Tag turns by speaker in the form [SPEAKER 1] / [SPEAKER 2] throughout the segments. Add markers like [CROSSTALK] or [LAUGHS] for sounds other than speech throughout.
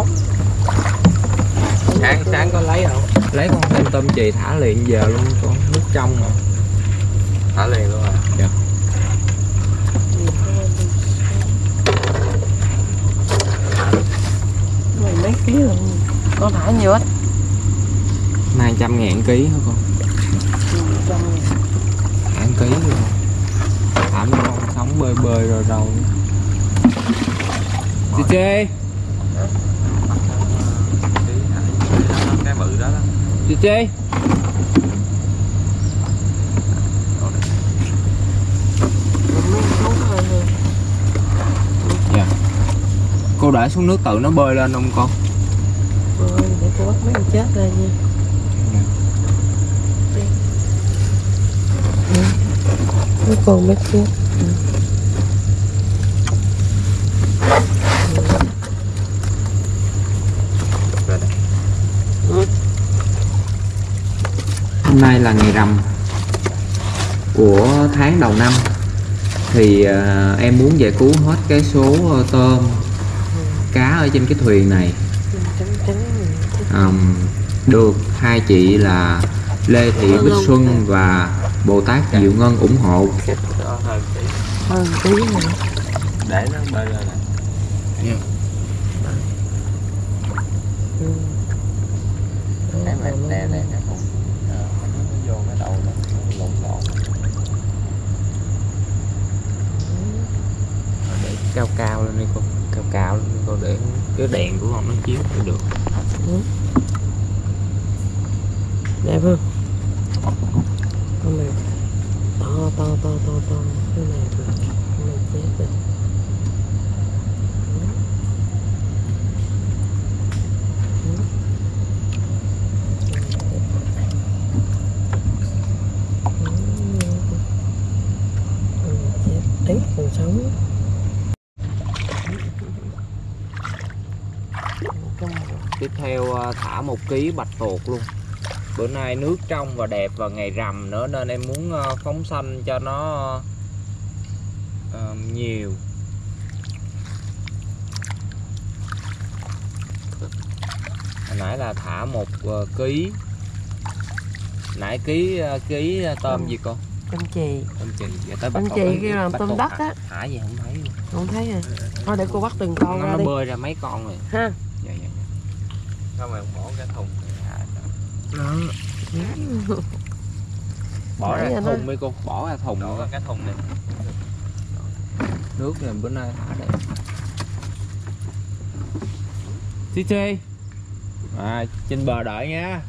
[SPEAKER 1] sống
[SPEAKER 2] sáng sáng có lấy không? Lấy con thêm tôm chì thả liền giờ luôn con nước trong mà. Thả liền luôn à? Dạ.
[SPEAKER 1] Mười mấy ký rồi con thả nhiều hết
[SPEAKER 2] nay trăm ngàn ký hả con?
[SPEAKER 1] Trăm
[SPEAKER 2] ngàn ký luôn. Thả mấy con sống bơi bơi rồi rồi chị chê cái bự đó đó. Chị chê dạ. Cô để xuống nước tự nó bơi lên không con
[SPEAKER 1] rồi để cô bắt mấy con chết ra nha. Mấy con mấy chết
[SPEAKER 2] Hôm nay là ngày rằm của tháng đầu năm. Thì uh, em muốn giải cứu hết cái số ờ, tôm cá ở trên cái thuyền này. Um, được hai chị là Lê Thị Bích Xuân và Bồ Tát Diệu Ngân ủng hộ. Để nó bơi lên nè nè cái hùng nó vô cái đầu nó lộn lộn để cao cao lên đi cô, cao cao lên đi cô, để cái đèn của con nó chiếu để được.
[SPEAKER 1] Đẹp không? Con này to to to to to. Cái này rồi cái này chết rồi. Ừ. Ừ. Ừ, chết. Ít còn sống.
[SPEAKER 2] Theo ờ, thả một ký bạch tuộc luôn. Bữa nay nước trong và đẹp và ngày rằm nữa nên em muốn ờ, phóng xanh cho nó ờ, nhiều. Hồi nãy là thả một ký. Nãy ký ký tôm gì con
[SPEAKER 1] tôm chì.
[SPEAKER 2] Tôm chì. Giờ tới
[SPEAKER 1] Tôm chì kia là tôm đất á.
[SPEAKER 2] thả gì không thấy luôn.
[SPEAKER 1] không thấy à thôi để cô bắt từng con
[SPEAKER 2] nó,
[SPEAKER 1] ra
[SPEAKER 2] nó
[SPEAKER 1] đi.
[SPEAKER 2] bơi ra mấy con rồi.
[SPEAKER 1] Ha.
[SPEAKER 2] Dạ dạ mày không bỏ cái thùng
[SPEAKER 1] đó.
[SPEAKER 2] Bỏ
[SPEAKER 1] Nãy
[SPEAKER 2] ra thùng đi cô bỏ ra thùng bỏ cái thùng này. Nước này bữa nay thả đẹp. TT à, trên bờ đợi nha.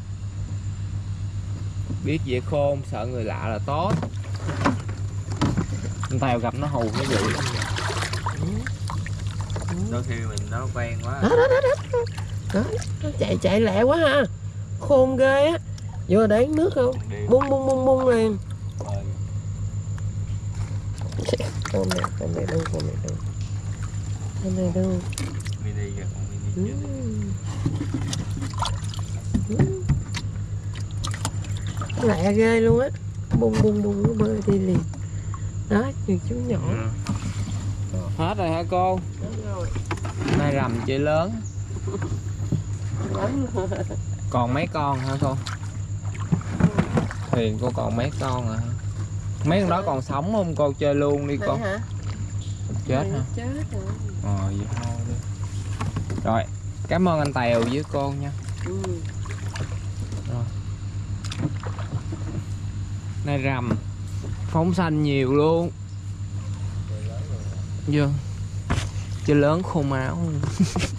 [SPEAKER 2] Biết dễ khôn sợ người lạ là tốt. Anh tèo gặp nó hù nó dữ đôi khi mình nó quen quá
[SPEAKER 1] đó nó chạy chạy lẹ quá ha. Khôn ghê á. Vô đáng nước không? Bung bung bung bung liền con này con này đâu con này đâu. Con này đâu.
[SPEAKER 2] Mini kìa con mini
[SPEAKER 1] lẹ ghê luôn á. Bung bung bung nó bơi đi liền. Đó nhiều chú nhỏ.
[SPEAKER 2] Hết rồi hả cô? Nay rằm chị lớn còn mấy con hả cô? Thuyền cô còn mấy con à? Mấy con đó còn sống không cô? Chơi luôn đi con
[SPEAKER 1] hả?
[SPEAKER 2] Chết hả?
[SPEAKER 1] chết rồi.
[SPEAKER 2] Ờ vậy thôi đi. Rồi cảm ơn anh tèo với cô nha.
[SPEAKER 1] Ừ.
[SPEAKER 2] nay rằm phóng xanh nhiều luôn. Vâng chơi lớn khôn áo [LAUGHS]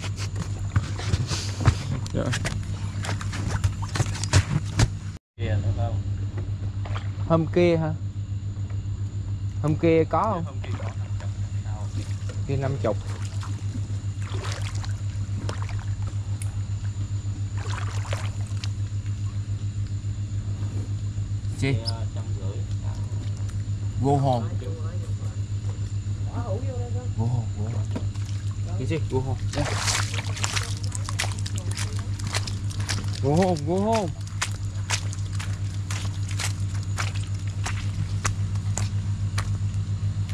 [SPEAKER 2] rồi hôm kia hả? Hôm kia có không? Kia năm chục. Chi? Vô hồn. Vô hồn vô hồn. Cái gì? Vô hồn. Đây. Go home, go home.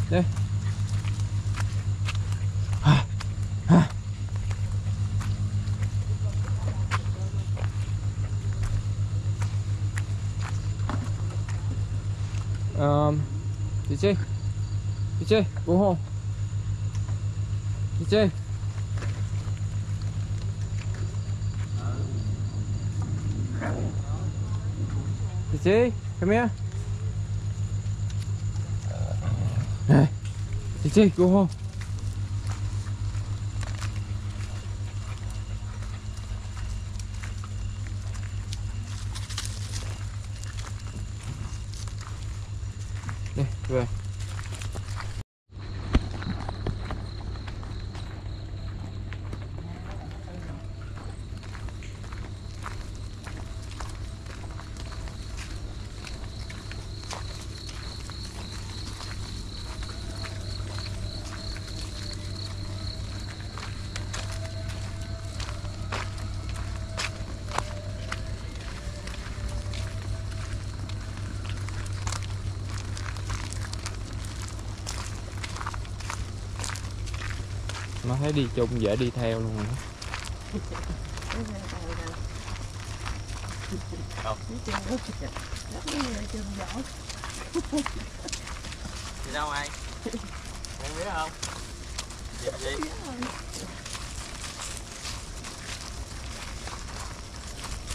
[SPEAKER 2] There. Ah, ah. Um, DJ, DJ, go home. DJ. Chichi, come here Hey, Chichi, go home Đi, về. Nó thấy đi chung dễ đi theo luôn rồi đó.
[SPEAKER 3] Đi đâu ai? Em biết không? Dịp gì?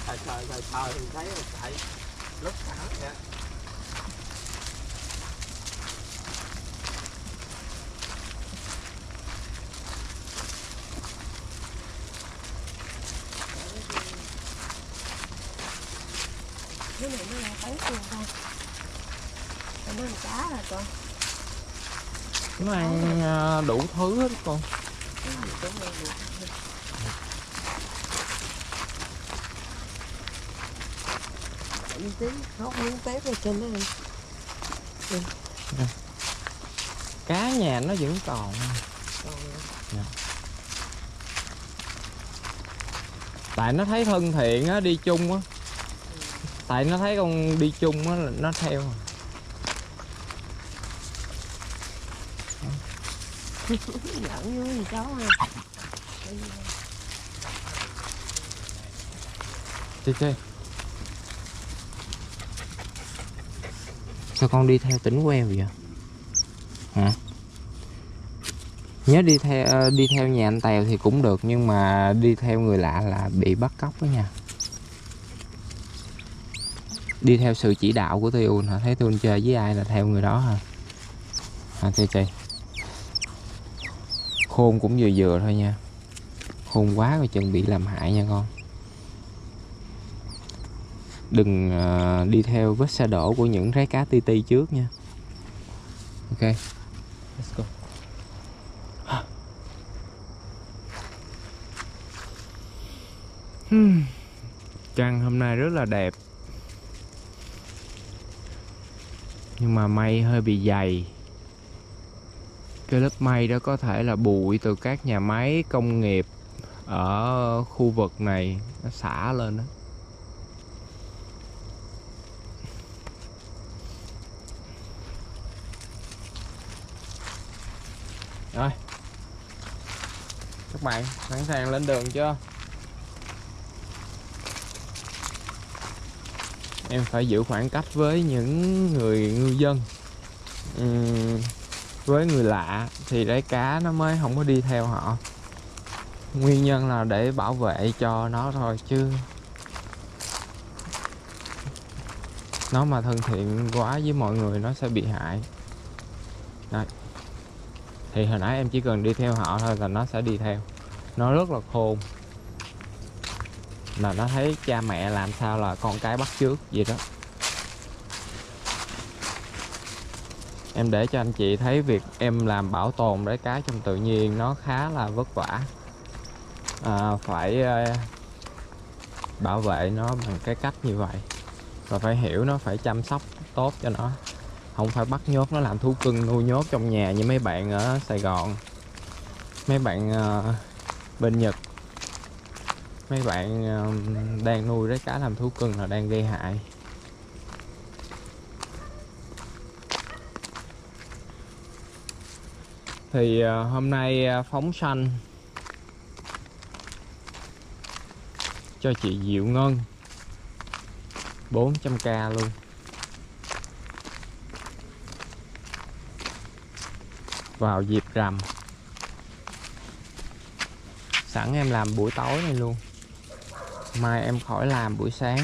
[SPEAKER 3] Trời trời trời trời, thấy thấy là chạy lúc sáng kìa
[SPEAKER 1] cái này nó là tốt luôn con nó ăn cá rồi con.
[SPEAKER 2] Nó ăn à, đủ thứ hết con.
[SPEAKER 1] Được Đi tí, hốt miếng tép vào trên đó em
[SPEAKER 2] Cá nhà nó vẫn còn.
[SPEAKER 1] Còn
[SPEAKER 2] Tại nó thấy thân thiện á, đi chung á. Tại nó thấy con đi chung á, nó theo [LAUGHS]
[SPEAKER 1] giỡn với gì cháu ha.
[SPEAKER 2] Chê chê Sao con đi theo tỉnh quen vậy? Hả? Nhớ đi theo ờ, đi theo nhà anh Tèo thì cũng được, Nhưng mà đi theo người lạ là bị bắt cóc đó nha. Đi theo sự chỉ đạo của Tiêu hả? Thấy Tiêu chơi với ai là theo người đó hả? Hả Chê Chê Khôn cũng vừa vừa thôi nha. Khôn quá rồi chừng bị làm hại nha con. Đừng ờ, đi theo vết xe đổ của những rái cá ti ti trước nha. Ok. Let's go. Hmm. trăng hôm nay rất là đẹp. Nhưng mà mây hơi bị dày cái lớp mây đó có thể là bụi từ các nhà máy công nghiệp ở khu vực này nó xả lên đó. Rồi. Các bạn sẵn sàng lên đường chưa? Em phải giữ khoảng cách với những người ngư dân. Uhm, với người lạ thì đấy cá nó mới không có đi theo họ. Nguyên nhân là để bảo vệ cho nó thôi chứ. Nó mà thân thiện quá với mọi người nó sẽ bị hại. Đấy. Thì hồi nãy em chỉ cần đi theo họ thôi là nó sẽ đi theo. Nó rất là khôn. Là nó thấy cha mẹ làm sao là con cái bắt trước vậy đó. Em để cho anh chị thấy việc em làm bảo tồn đáy cá trong tự nhiên nó khá là vất vả. À, phải ờ, bảo vệ nó bằng cái cách như vậy. Và phải hiểu nó phải chăm sóc tốt cho nó. Không phải bắt nhốt nó làm thú cưng nuôi nhốt trong nhà như mấy bạn ở Sài Gòn. Mấy bạn ờ, bên Nhật. Mấy bạn ờ, đang nuôi rái cá làm thú cưng là đang gây hại. thì ờ, hôm nay ờ, phóng sanh. Cho chị Diệu Ngân. 400k luôn. Vào dịp rằm. Sẵn em làm buổi tối này luôn. Mai em khỏi làm buổi sáng.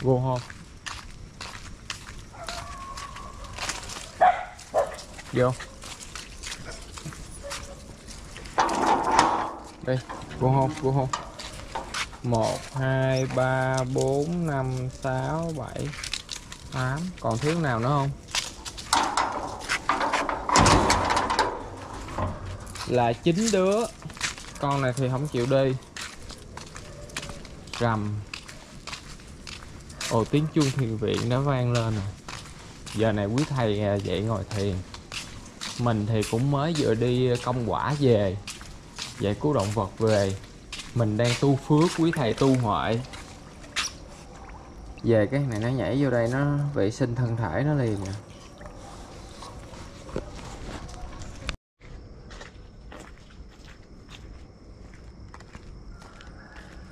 [SPEAKER 2] Vô không vô đây vô không vô không một, hai, ba, bốn, năm, sáu, bảy, tám. Còn thiếu nào nữa không? Là chín đứa. Con này thì không chịu đi. Rầm ồ tiếng chuông thiền viện đã vang lên rồi giờ này quý thầy à, dậy ngồi thiền. Mình thì cũng mới vừa đi công quả về dạy cứu động vật về. Mình đang tu phước quý thầy tu huệ về cái này nó nhảy vô đây nó vệ sinh thân thể nó liền à.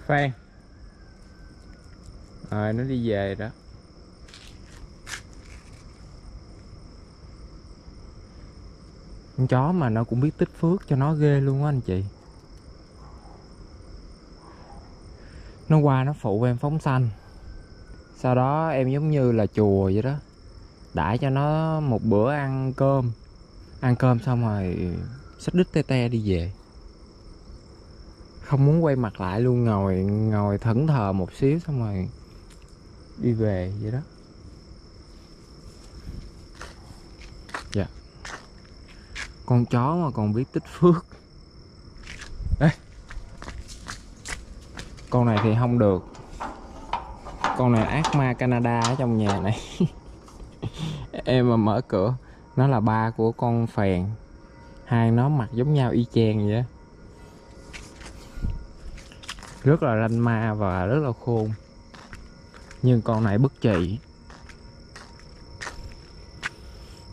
[SPEAKER 2] Phan rồi nó đi về đó. Con chó mà nó cũng biết tích phước cho nó ghê luôn á anh chị. Nó qua nó phụ em phóng xanh Sau đó em giống như là chùa vậy đó. Đãi cho nó một bữa ăn cơm. Ăn cơm xong rồi Xách đít te te đi về. Không muốn quay mặt lại luôn, Ngồi ngồi thẫn thờ một xíu xong rồi Đi về vậy đó. Dạ. Con chó mà còn biết tích phước. Đây con này thì không được. Con này ác ma Canada ở trong nhà này. [LAUGHS] Em mà mở cửa, nó là ba của con phèn. Hai nó mặt giống nhau y chang vậy đó. rất là ranh ma và rất là khôn nhưng con này bất trị.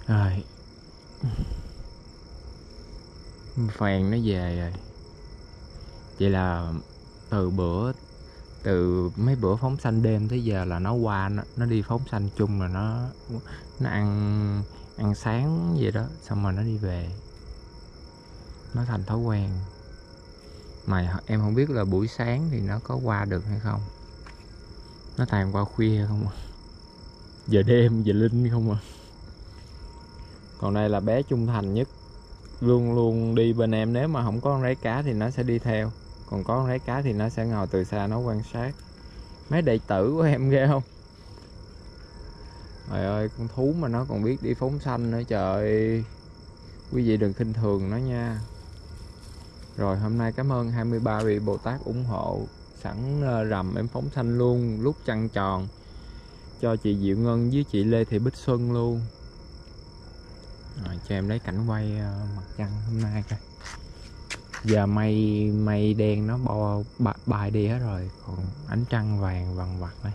[SPEAKER 2] Rồi. Phèn nó về rồi. Vậy là từ bữa từ mấy bữa phóng sanh đêm tới giờ là nó qua nó, nó đi phóng sanh chung là nó nó ăn ăn sáng vậy đó xong rồi nó đi về. Nó thành thói quen. Mà em không biết là buổi sáng thì nó có qua được hay không nó tàn qua khuya không à? Giờ đêm, giờ linh không à? Còn đây là bé trung thành nhất. Luôn luôn đi bên em. Nếu mà không có con rái cá thì nó sẽ đi theo. Còn có con rái cá thì nó sẽ ngồi từ xa nó quan sát. Mấy đệ tử của em ghê không? Trời ơi, con thú mà nó còn biết đi phóng sanh nữa trời. Quý vị đừng khinh thường nó nha. Rồi, hôm nay cảm ơn 23 vị Bồ Tát ủng hộ sẵn ờ, rầm em phóng xanh luôn, lúc trăng tròn, cho chị Diệu Ngân với chị Lê Thị Bích Xuân luôn. Rồi, cho em lấy cảnh quay ờ, mặt trăng hôm nay coi. Giờ mây mây đen nó bo bài đi hết rồi, còn ánh trăng vàng vằn vặt đây